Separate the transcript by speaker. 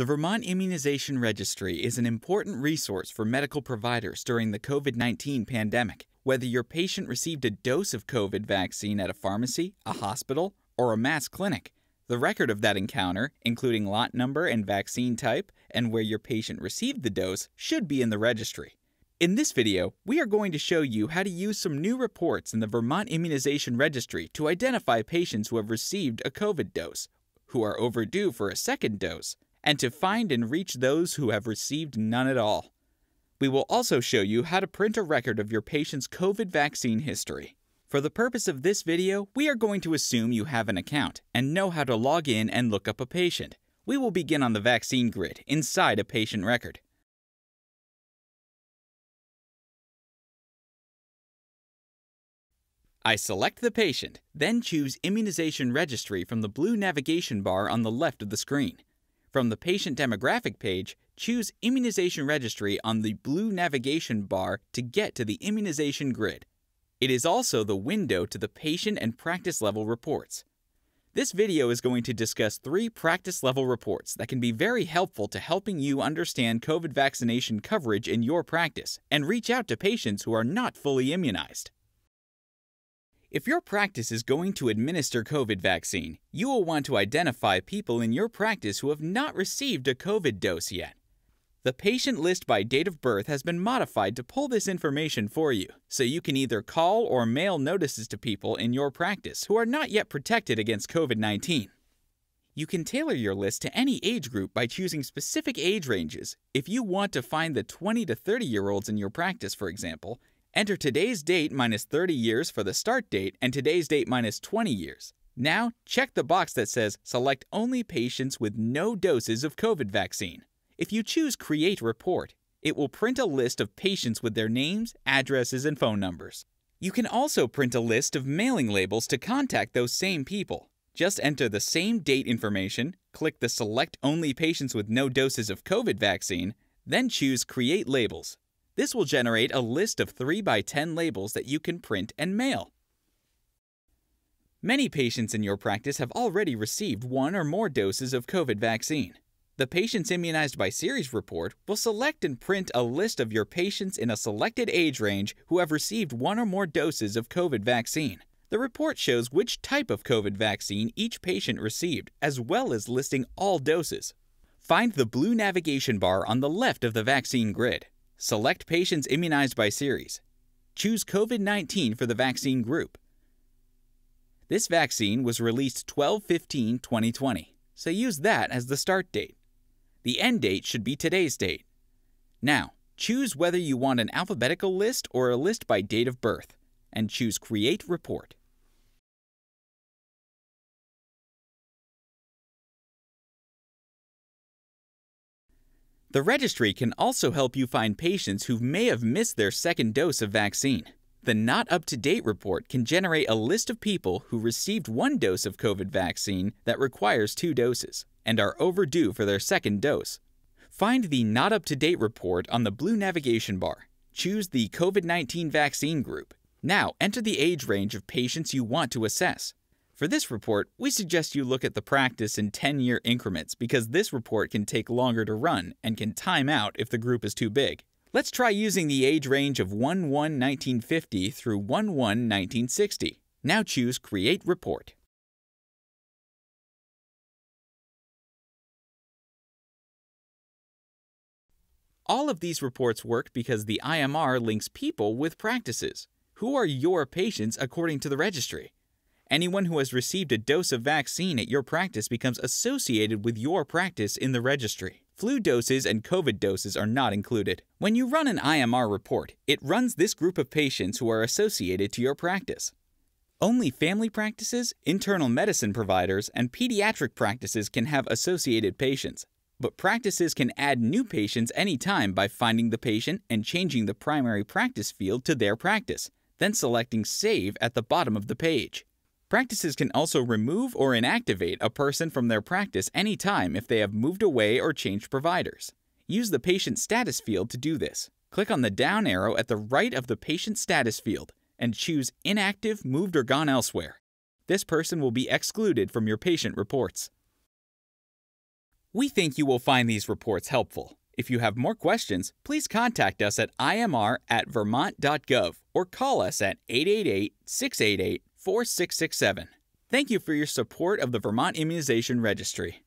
Speaker 1: The Vermont Immunization Registry is an important resource for medical providers during the COVID 19 pandemic. Whether your patient received a dose of COVID vaccine at a pharmacy, a hospital, or a mass clinic, the record of that encounter, including lot number and vaccine type, and where your patient received the dose, should be in the registry. In this video, we are going to show you how to use some new reports in the Vermont Immunization Registry to identify patients who have received a COVID dose, who are overdue for a second dose, and to find and reach those who have received none at all. We will also show you how to print a record of your patient's COVID vaccine history. For the purpose of this video, we are going to assume you have an account and know how to log in and look up a patient. We will begin on the vaccine grid inside a patient record. I select the patient, then choose Immunization Registry from the blue navigation bar on the left of the screen. From the patient demographic page, choose Immunization Registry on the blue navigation bar to get to the immunization grid. It is also the window to the patient and practice level reports. This video is going to discuss three practice level reports that can be very helpful to helping you understand COVID vaccination coverage in your practice and reach out to patients who are not fully immunized. If your practice is going to administer COVID vaccine, you will want to identify people in your practice who have not received a COVID dose yet. The patient list by date of birth has been modified to pull this information for you, so you can either call or mail notices to people in your practice who are not yet protected against COVID 19. You can tailor your list to any age group by choosing specific age ranges. If you want to find the 20 to 30 year olds in your practice, for example, Enter today's date minus 30 years for the start date and today's date minus 20 years. Now, check the box that says Select only patients with no doses of COVID vaccine. If you choose Create Report, it will print a list of patients with their names, addresses, and phone numbers. You can also print a list of mailing labels to contact those same people. Just enter the same date information, click the Select Only Patients with No Doses of COVID Vaccine, then choose Create Labels. This will generate a list of 3 by 10 labels that you can print and mail. Many patients in your practice have already received one or more doses of COVID vaccine. The Patients Immunized by Series report will select and print a list of your patients in a selected age range who have received one or more doses of COVID vaccine. The report shows which type of COVID vaccine each patient received, as well as listing all doses. Find the blue navigation bar on the left of the vaccine grid. Select patients immunized by series. Choose COVID 19 for the vaccine group. This vaccine was released 12 15 2020, so use that as the start date. The end date should be today's date. Now, choose whether you want an alphabetical list or a list by date of birth, and choose Create Report. The registry can also help you find patients who may have missed their second dose of vaccine. The Not Up to Date report can generate a list of people who received one dose of COVID vaccine that requires two doses and are overdue for their second dose. Find the Not Up to Date report on the blue navigation bar. Choose the COVID 19 vaccine group. Now enter the age range of patients you want to assess. For this report, we suggest you look at the practice in 10 year increments because this report can take longer to run and can time out if the group is too big. Let's try using the age range of 1 1 1950 through 1 1 1960. Now choose Create Report. All of these reports work because the IMR links people with practices. Who are your patients according to the registry? Anyone who has received a dose of vaccine at your practice becomes associated with your practice in the registry. Flu doses and COVID doses are not included. When you run an IMR report, it runs this group of patients who are associated to your practice. Only family practices, internal medicine providers, and pediatric practices can have associated patients. But practices can add new patients anytime by finding the patient and changing the primary practice field to their practice, then selecting Save at the bottom of the page. Practices can also remove or inactivate a person from their practice anytime if they have moved away or changed providers. Use the Patient Status field to do this. Click on the down arrow at the right of the Patient Status field and choose Inactive, Moved or Gone Elsewhere. This person will be excluded from your patient reports. We think you will find these reports helpful. If you have more questions, please contact us at imr at vermont.gov or call us at 888 688 4667. Thank you for your support of the Vermont Immunization Registry.